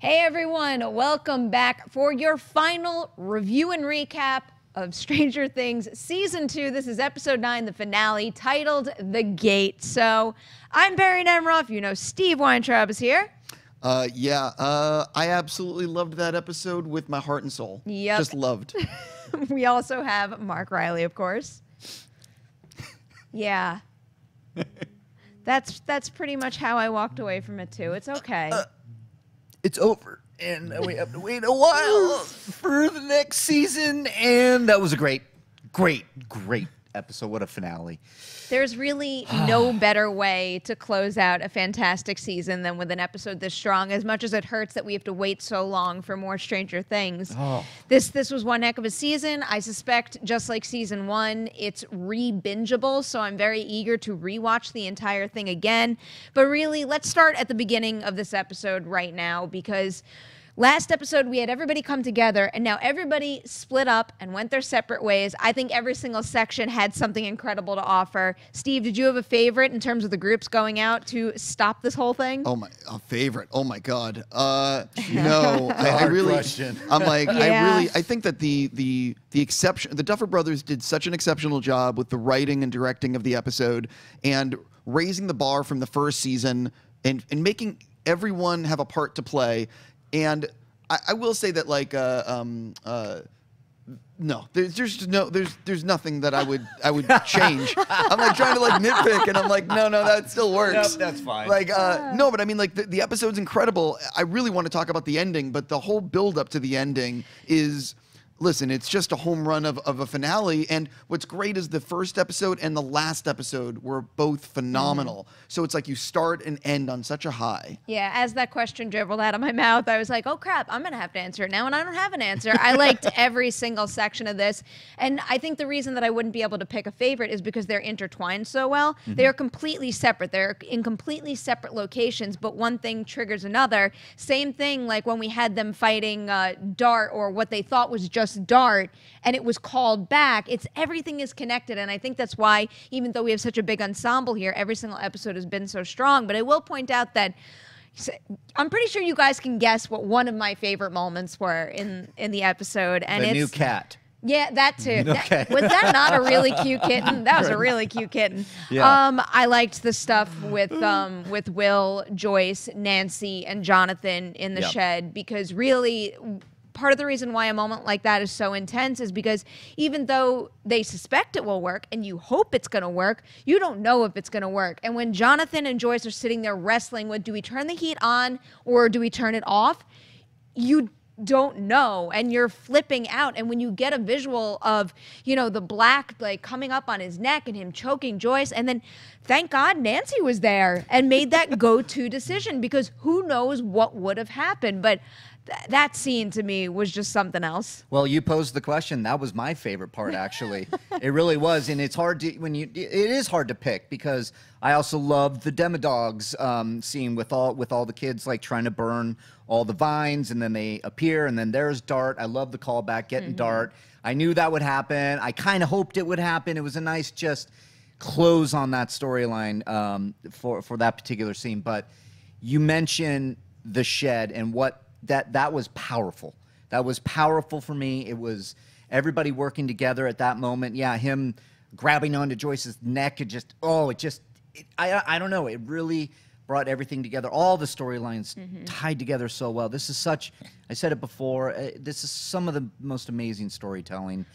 Hey everyone, welcome back for your final review and recap of Stranger Things season two. This is episode nine, the finale, titled The Gate. So I'm Perri Nemiroff. You know, Steve Weintraub is here. Uh, yeah, uh, I absolutely loved that episode with my heart and soul. Yep. Just loved. we also have Mark Reilly, of course. Yeah. That's that's pretty much how I walked away from it too. It's okay. It's over. And we have to wait a while for the next season. And that was a great great great episode what a finale There's really no better way to close out a fantastic season than with an episode this strong. As much as it hurts that we have to wait so long for more Stranger Things, Oh. this this was one heck of a season. I suspect, just like season one, it's re-bingeable. So I'm very eager to rewatch the entire thing again. But really, let's start at the beginning of this episode right now because. Last episode, we had everybody come together, and now everybody split up and went their separate ways. I think every single section had something incredible to offer. Steve, did you have a favorite in terms of the groups going out to stop this whole thing? oh my, a favorite. Oh my God. Uh, no, I, I really. question. I'm like, Yeah. I really, I think that the the the exception, the Duffer Brothers did such an exceptional job with the writing and directing of the episode, and raising the bar from the first season, and and making everyone have a part to play. And I, I will say that, like, uh, um, uh, no, there's there's just no there's there's nothing that I would I would change. I'm like trying to like nitpick, and I'm like, no, no, that still works. Nope, that's fine. Like, uh, no, but I mean, like the, the episode's incredible. I really want to talk about the ending, but the whole build up to the ending is. Listen, it's just a home run of, of a finale. And what's great is the first episode and the last episode were both phenomenal. So it's like you start and end on such a high. Yeah, as that question dribbled out of my mouth, I was like, oh crap, I'm going to have to answer it now, and I don't have an answer. I liked every single section of this. And I think the reason that I wouldn't be able to pick a favorite is because they're intertwined so well. They are completely separate, they're in completely separate locations, but one thing triggers another. Same thing like when we had them fighting uh, Dart or what they thought was just Dart, and it was called back. It's everything is connected, and I think that's why, even though we have such a big ensemble here, every single episode has been so strong. But I will point out that I'm pretty sure you guys can guess what one of my favorite moments were in in the episode, and the it's new cat yeah, that too. That- was that not a really cute kitten? That was a really cute kitten. Yeah. Um, I liked the stuff with um with Will, Joyce, Nancy, and Jonathan in the Yep. shed because really part of the reason why a moment like that is so intense is because even though they suspect it will work and you hope it's going to work, you don't know if it's going to work. And when Jonathan and Joyce are sitting there wrestling with do we turn the heat on or do we turn it off? you don't know and you're flipping out and when you get a visual of you know the black like coming up on his neck and him choking joyce and then thank god nancy was there and made that go-to decision because who knows what would have happened but th- that scene to me was just something else. Well you posed the question. That was my favorite part actually. It really was and it's hard to when you it is hard to pick because i also love the demodogs um, scene with all with all the kids like trying to burn all the vines and then they appear and then there's dart. I love the callback getting dart. I knew that would happen. I kind of hoped it would happen. It was a nice just close on that storyline um, for for that particular scene. But you mentioned the shed and what that that was powerful. That was powerful for me. It was everybody working together at that moment. Yeah him grabbing onto joyce's neck it just oh it just it, I, I don't know. It really brought everything together. All the storylines tied together so well. This is such i said it before uh, this is some of the most amazing storytelling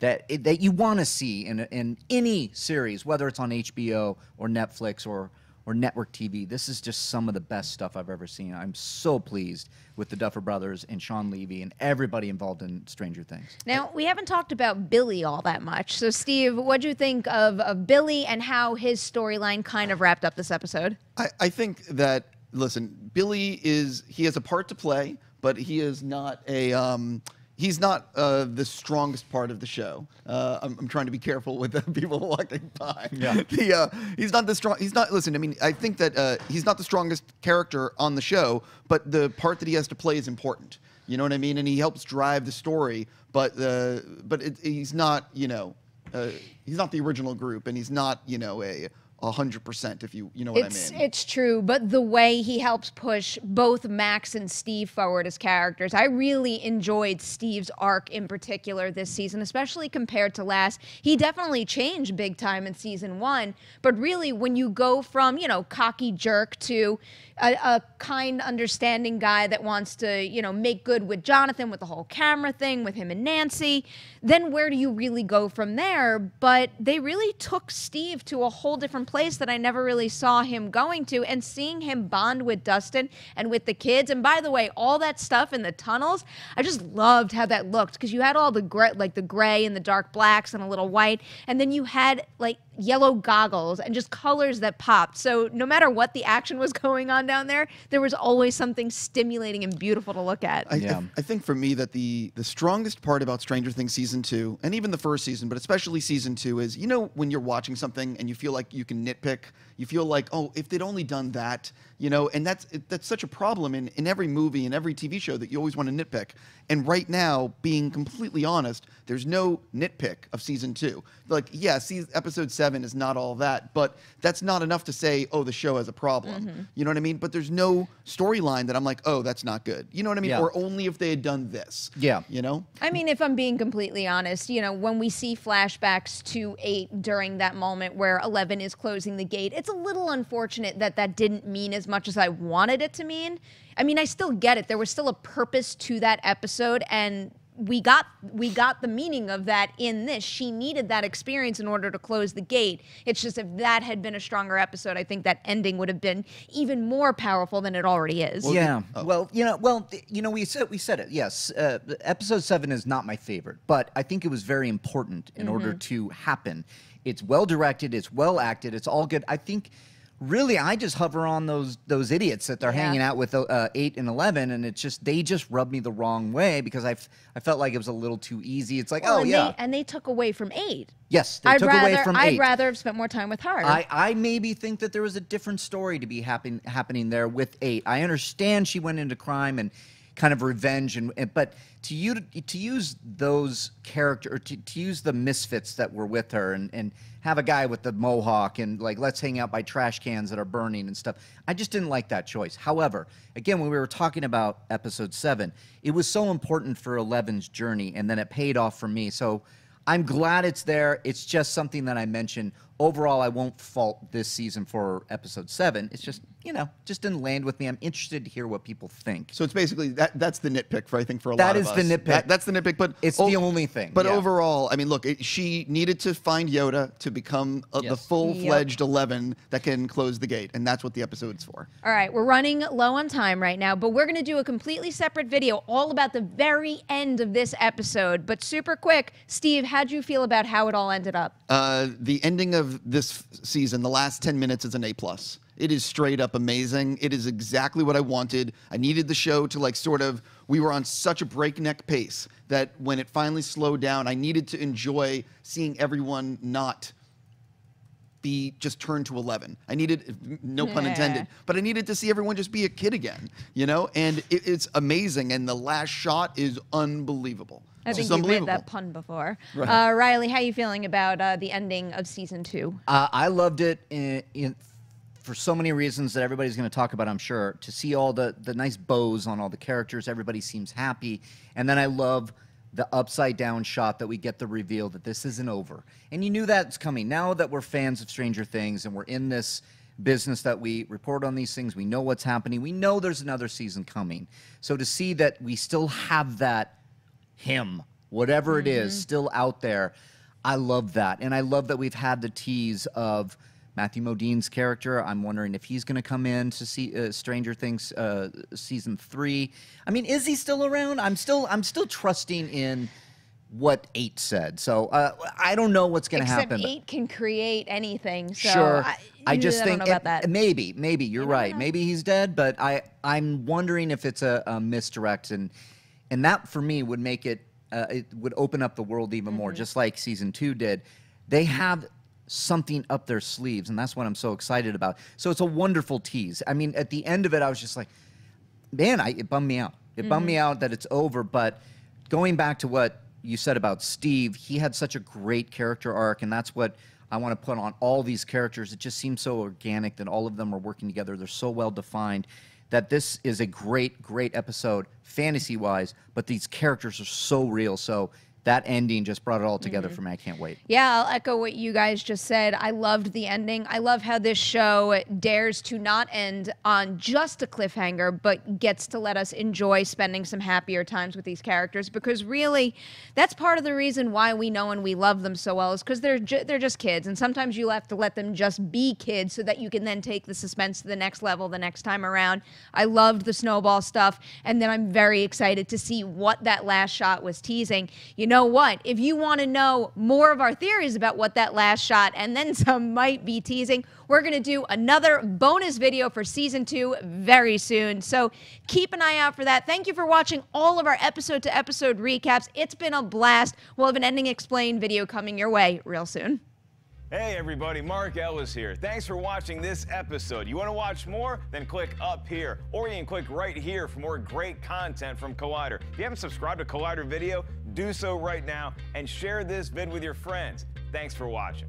that it, that you want to see in in any series, whether it's on HBO or Netflix or or network TV. This is just some of the best stuff I've ever seen. I'm so pleased with the Duffer Brothers and Shawn Levy and everybody involved in Stranger Things. now we haven't talked about billy all that much so steve what do you think of, of billy and how his storyline kind of wrapped up this episode I, I think that listen, Billy is he has a part to play, but he is not a um, he's not uh, the strongest part of the show. Uh, I'm, I'm trying to be careful with the people walking by. Yeah. The, uh, he's not the strong. He's not. Listen, I mean, I think that uh, he's not the strongest character on the show, but the part that he has to play is important. You know what I mean? And he helps drive the story, but uh, but it, he's not. You know, uh, he's not the original group, and he's not. You know, a hundred percent. If you you know what It's I mean. it's true, but the way he helps push both Max and Steve forward as characters, I really enjoyed Steve's arc in particular this season, especially compared to last. He definitely changed big time in season one, but really when you go from you know cocky jerk to a, a kind, understanding guy that wants to you know make good with Jonathan with the whole camera thing with him and Nancy, then where do you really go from there? But they really took Steve to a whole different place that I never really saw him going to. And seeing him bond with Dustin and with the kids. And by the way, all that stuff in the tunnels, I just loved how that looked because you had all the gray, like the gray and the dark blacks and a little white. And then you had like yellow goggles and just colors that popped. So no matter what the action was going on down there, there was always something stimulating and beautiful to look at. I, I- Yeah. I think for me that the the strongest part about Stranger Things season two, and even the first season, but especially season two, is you know when you're watching something and you feel like you can nitpick, you feel like oh if they'd only done that, you know, and that's it, that's such a problem in in every movie and every TV show that you always want to nitpick. And right now, being completely honest, there's no nitpick of season two. Like yeah, see, episode seven is not all that, but that's not enough to say oh the show has a problem. Mm-hmm. You know what I mean? But there's no storyline that I'm like oh that's not good. You know what I mean? Yeah. Or only if they had done this. Yeah. You know? I mean, if I'm being completely honest, you know, when we see flashbacks to eight during that moment where 11 is closing the gate, it's a little unfortunate that that didn't mean as much as I wanted it to mean. I mean, I still get it. There was still a purpose to that episode, and we got we got the meaning of that in this. She needed that experience in order to close the gate. It's just if that had been a stronger episode, I think that ending would have been even more powerful than it already is. yeah. Well, you know, well, you know, we said we said it. Yes, uh, episode seven is not my favorite, but I think it was very important in order to happen. It's well directed. It's well acted. It's all good. I think. Really, I just hover on those those idiots that they're Yeah. hanging out with uh, eight and eleven, and it's just they just rub me the wrong way because I I felt like it was a little too easy. It's like, Well, oh and yeah, They, and they took away from eight. yes, they I'd took rather away from I'd eight. rather have spent more time with her. I, I maybe think that there was a different story to be happen, happening there with eight. I understand she went into crime and kind of revenge, and, and but to you to use those character or to, to use the misfits that were with her and and have a guy with the mohawk and like let's hang out by trash cans that are burning and stuff. I just didn't like that choice. However, again, when we were talking about episode seven, it was so important for Eleven's journey, and then it paid off for me. So. I'm glad it's there. It's just something that I mentioned. Overall, I won't fault this season for episode seven. It's just, you know, just didn't land with me. I'm interested to hear what people think. So it's basically that that's the nitpick for I think for a That lot of is us. the nitpick. That- that's the nitpick, but It's the only thing, But yeah. overall, I mean, look, it, she needed to find Yoda to become uh, the full-fledged Eleven that can close the gate, and that's what the episode's for. All right, we're running low on time right now, but we're going to do a completely separate video all about the very end of this episode. But super quick, Steve, how'd you feel about how it all ended up? Uh, the ending of this season, the last 10 minutes is an A plus. It is straight up amazing. It is exactly what I wanted. I needed the show to like sort of we were on such a breakneck pace that when it finally slowed down, I needed to enjoy seeing everyone not be just turned to 11. I needed, no pun Yeah. intended, but I needed to see everyone just be a kid again, you know? And it, it's amazing. And the last shot is unbelievable. I think just you made that pun before. Uh, Reilly, how are you feeling about uh, the ending of season two? Uh, I loved it in, in, for so many reasons that everybody's going to talk about, I'm sure. To see all the, the nice bows on all the characters, everybody seems happy. And then I love the upside down shot that we get the reveal that this isn't over. And you knew that's coming. Now that we're fans of Stranger Things and we're in this business that we report on these things, we know what's happening, we know there's another season coming. So to see that we still have that him, whatever it is, mm-hmm. still out there. I love that. And I love that we've had the tease of Matthew Modine's character. I'm wondering if he's going to come in to see uh, Stranger Things uh, season 3. I mean, is he still around? I'm still I'm still trusting in what 8 said. So, uh, I don't know what's going to happen. eight can create anything. So sure. I, I just I think don't know about it- that. maybe, maybe you're right. Maybe he's dead, but I I'm wondering if it's a, a misdirect, and and that for me would make it uh, it would open up the world even more, just like season two did. They have something up their sleeves, and that's what I'm so excited about. So it's a wonderful tease. I mean, at the end of it, I was just like, man, I, it bummed me out. It bummed me mm-hmm. out that it's over. But going back to what you said about Steve, he had such a great character arc, and that's what I want to put on all these characters. It just seems so organic that all of them are working together. They're so well defined that this is a great, great episode, fantasy wise, but these characters are so real. So that ending just brought it all together Mm-hmm. for me. I can't wait. Yeah, I'll echo what you guys just said. I loved the ending. I love how this show dares to not end on just a cliffhanger, but gets to let us enjoy spending some happier times with these characters because really that's part of the reason why we know and we love them so well is because they're ju- they're just kids and sometimes you have to let them just be kids so that you can then take the suspense to the next level the next time around. I loved the snowball stuff and then I'm very excited to see what that last shot was teasing. You know what? If you want to know more of our theories about what that last shot and then some might be teasing, we're going to do another bonus video for season two very soon. So keep an eye out for that. Thank you for watching all of our episode to episode recaps. It's been a blast. We'll have an ending explained video coming your way real soon. Hey everybody, Mark Ellis here. Thanks for watching this episode. You want to watch more? Then click up here, or you can click right here for more great content from Collider. If you haven't subscribed to Collider Video, do so right now and share this vid with your friends. Thanks for watching.